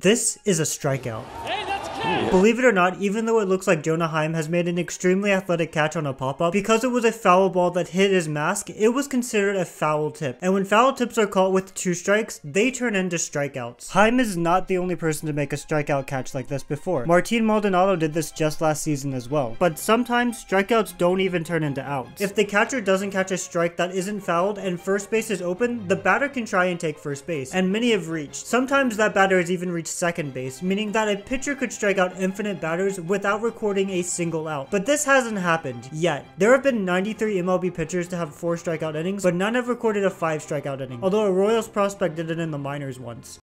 This is a strikeout. Believe it or not, even though it looks like Jonah Heim has made an extremely athletic catch on a pop-up, because it was a foul ball that hit his mask, it was considered a foul tip. And when foul tips are caught with two strikes, they turn into strikeouts. Heim is not the only person to make a strikeout catch like this before. Martín Maldonado did this just last season as well. But sometimes strikeouts don't even turn into outs. If the catcher doesn't catch a strike that isn't fouled and first base is open, the batter can try and take first base. And many have reached. Sometimes that batter has even reached second base, meaning that a pitcher could strike out infinite batters without recording a single out. But this hasn't happened yet. There have been 93 MLB pitchers to have 4 strikeout innings, but none have recorded a 5 strikeout inning, although a Royals prospect did it in the minors once.